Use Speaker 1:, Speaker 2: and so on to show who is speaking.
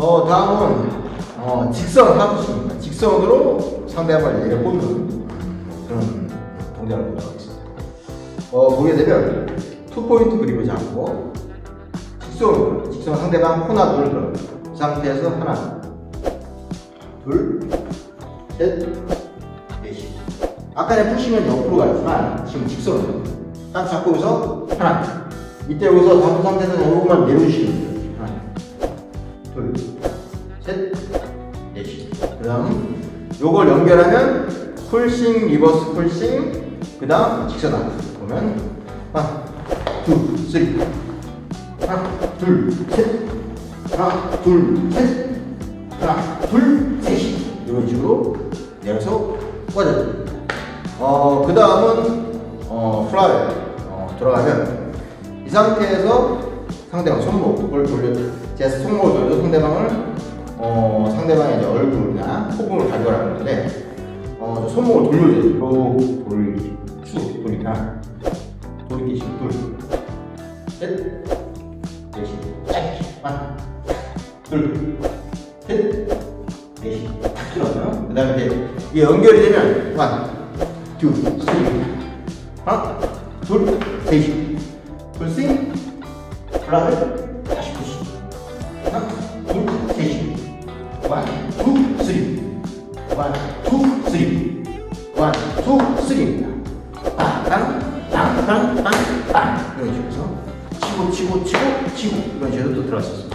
Speaker 1: 어, 다음은 어, 직선 하부수입니다. 직선으로 상대방을 내려 꽂는 그런 동작을 보도록 하겠습니다. 어, 보게 되면 투 포인트 그립을 잡고 직선으로 직선 상대방 코나 둘 들어 이 상태에서 하나 둘셋 넷이 아까는 푸시면 옆으로 가지만 지금 직선으로 딱 잡고 여기서 하나 이때 여기서 잡은 상태에서 이것만 내려주시면 돼요 셋, 넷이. 그 다음, 요걸 연결하면, full swing, reverse full swing, 그 다음, 직선 half. 보면, 하나, 둘, three. 하나, 둘, 셋. 하나, 둘, 셋. 하나, 둘, 셋이. 이런 식으로 내려서 꽂아요. 어, 그 다음은, 어, 플라이. 어, 돌아가면, 이 상태에서 상대방 손목을 돌려, 제 손목을 돌려서 상대방을, 어, 상대방의 이제 얼굴이나 코봉을 발견하는 건데, 어, 저 손목을 돌려줘요. 요 돌리기. 쭉 돌리기나. 돌리기 씩 돌. 셋, 넷이. 하나, 둘, 셋, 넷이. 탁 들어가요. 그 다음에 이제 이게 연결이 되면, one, two, three. 하나, 둘, 셋이. Full swing, flywheel 다 one, two, three. One, two, three. One, two, three입니다. 빵, 빵, 빵, 빵, 빵, 빵. 이런 식으로 해서 치고, 치고, 치고, 치고. 이런 식으로 또 들어갔었습니다.